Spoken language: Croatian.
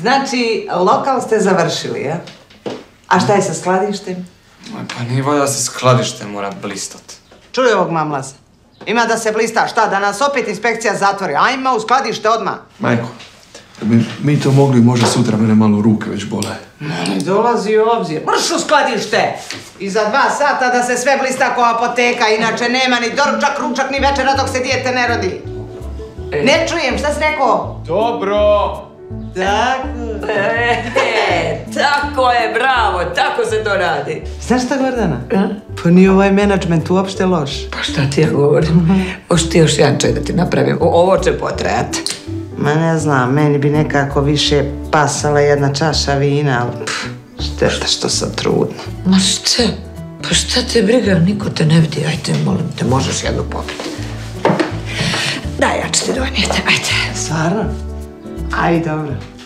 Znači, lokal ste završili, ja? A šta je sa skladištem? Pa nije valjda se skladište mora blistat. Čuj ovog mamlaza. Ima da se blista, šta, da nas opet inspekcija zatvori. Ajmo u skladište odmah. Majko, bi mi to mogli, možda sutra mene malo ruke već bole. Ne dolazi u obzir. Mrš u skladište! I za dva sata da se sve blista ko apoteka, inače nema ni doručak, ručak, ni večera dok se dijete ne rodi. Ne čujem, šta si rekao? Dobro! Tako. E, tako je, bravo, tako se to radi. Znaš šta, Gordana? Pa nije ovaj menadžment uopšte loš. Pa šta ti ja govorim? Hoću ti još jedan čaj da ti napravim? Ovo će potrajati. Ma ne znam, meni bi nekako više pasala jedna čaša vina, ali pff, šteta što sam trudna. Ma šta? Pa šta te briga, niko te ne vidi. Ajde, molim te, možeš jednu popiti. Daj, ja ću ti donijeti, ajde. Stvarno? Aj, dobro.